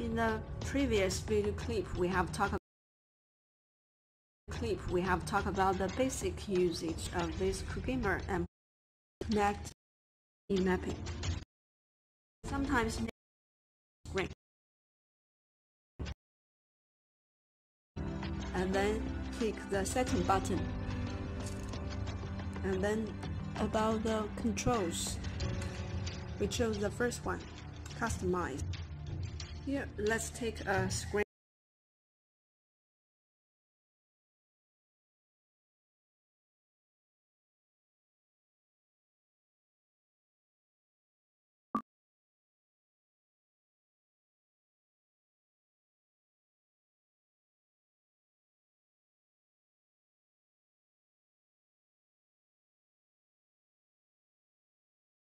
In the previous video clip, we have talked clip we have talked about the basic usage of this programmer and connect mapping. Sometimes screen and then click the setting button. And then about the controls we chose the first one customize here let's take a screen